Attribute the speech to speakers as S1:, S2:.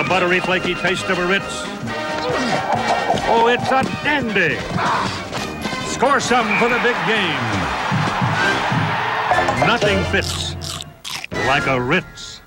S1: The buttery, flaky taste of a Ritz. Oh, it's a dandy. Score some for the big game. Nothing fits like a Ritz.